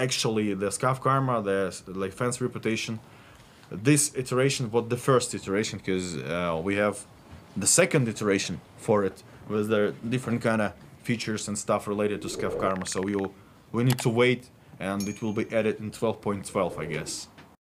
actually the Scav Karma, the like Fence reputation. This iteration was the first iteration because uh, we have the second iteration for it with the different kind of features and stuff related to Scav Karma. So we will, we need to wait, and it will be added in 12.12, I guess.